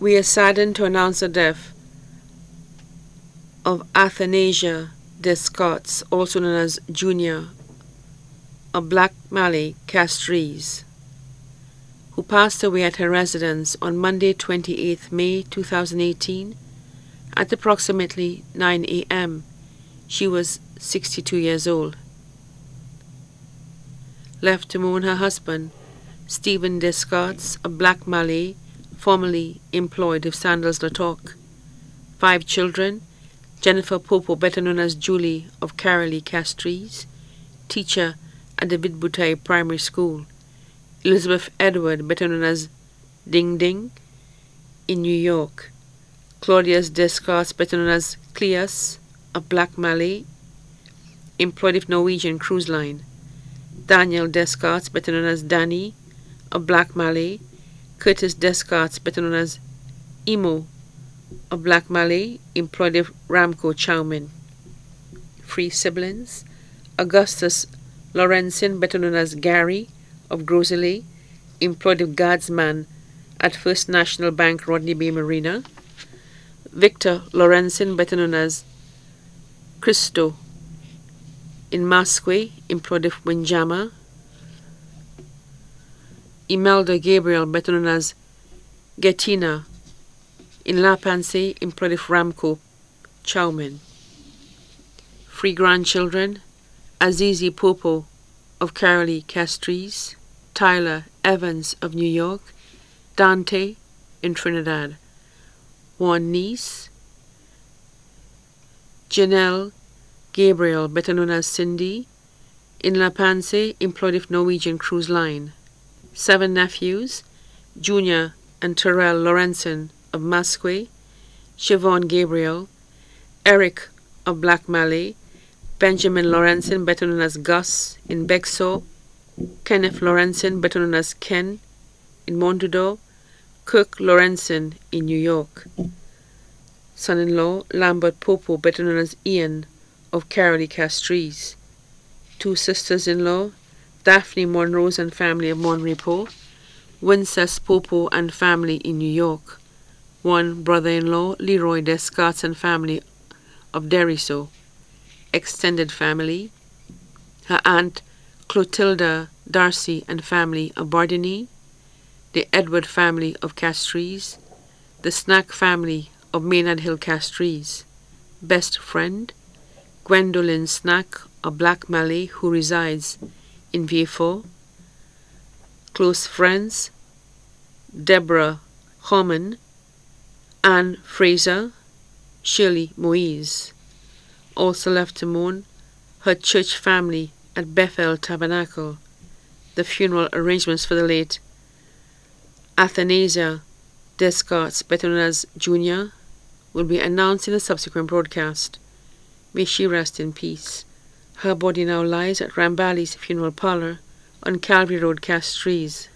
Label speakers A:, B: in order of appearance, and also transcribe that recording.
A: We are saddened to announce the death of Athanasia Descartes, also known as Junior, a Black Mallet Castries, who passed away at her residence on Monday, 28th May 2018 at approximately 9 a.m. She was 62 years old. Left to mourn her husband, Stephen Descartes, a black Mallet, formerly employed with Sandals La Toc. Five children, Jennifer Popo, better known as Julie of Carolee Castries, teacher at the Vide Bouteille Primary School. Elizabeth Edward, better known as Ding Ding, in New York. Claudius Descartes, better known as Cleas, of Black Mallet, employed with Norwegian Cruise Line. Daniel Descartes, better known as Danny, of Black Mallet. Curtis Descartes, better known as Imo, of Black Mallet, employed with Ramco Chowmin. Three siblings. Augustus Lawrenson, better known as Gary, of Gros Islet, employed with Guardsman at First National Bank Rodney Bay Marina. Victor Lawrenson, better known as Christo, in Masque, employed with Windjammer. Imelda Gabriel, better known as Getina, in La Panse, employed with Ramco Chowman. Three grandchildren, Azizi Popo of Carolee Castries, Tyler Evans of New York, Dante in Trinidad. One niece, Janelle Gabriel, better known as Cindy, in La Panse, employed with Norwegian Cruise Line. Seven nephews, Junior and Terrell Lorenzen of Masque, Siobhan Gabriel, Eric of Black Mallet, Benjamin Lorenzen, better known as Gus, in Bexon, Kenneth Lorenzen, better known as Ken, in Montedo, Kirk Lorenzen, in New York. Son-in-law, Lambert Popo, better known as Ian, of Carolee Castries. Two sisters-in-law, Daphne Monroe's and family of Monrepos, Wincest Popo and family in New York. One brother-in-law, Leroy Descartes and family of Deriso. Extended family, her aunt Clotilda Darcy and family of Bardini, the Edward family of Castries, the Snack family of Maynard Hill Castries, best friend, Gwendolyn Snack, a black Mallet who resides in Vieux close friends, Deborah Homan, Anne Fraser, Shirley Moise. Also left to mourn her church family at Bethel Tabernacle, the funeral arrangements for the late Athanasia Descartes, better Junior, will be announced in a subsequent broadcast. May she rest in peace. Her body now lies at Rambali's funeral parlor on Calvary Road, Castries.